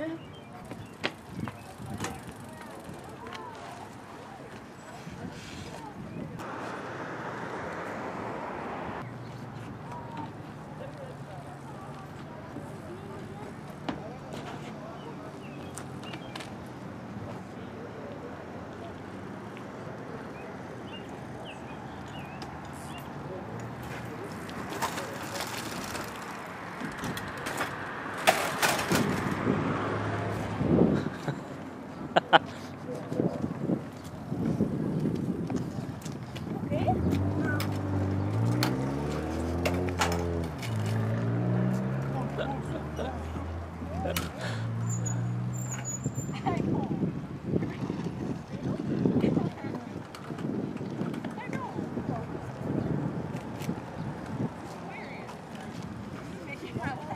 해? Yeah.